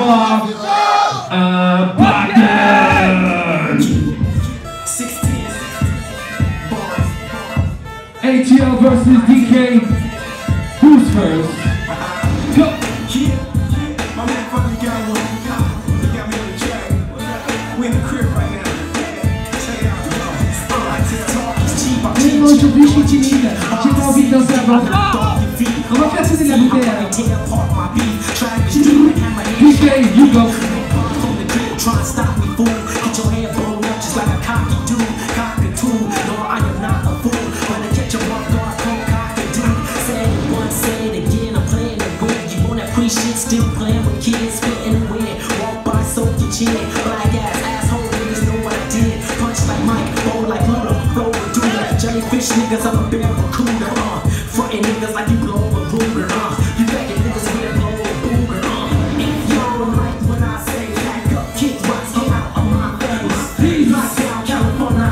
reçoit un battle. ATL versus DK. Who's first? Go. My man fucking got one. He got me on the track. We in the crib right now. Check it out. I like to talk, it's cheap, I'm cheap, Moi je cheap. suis plus timide, j'ai pas envie de danser you go. Try and stop me, fool. Get your head blown up just like a cocky dude. Cockatoo, no, I am not a fool. When I catch a rock guard, come cockatoo. Say it once, say it again. I'm playing the win. You want that free shit, still playing with kids, spitting the wind. Walk by, soak your chin. Black ass, asshole, niggas know what I did. Punch like Mike, bowl like Luda, flow with dude like jellyfish niggas. I'm a barracuda, uh.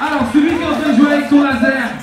Alors, celui qui est en train de jouer avec son laser,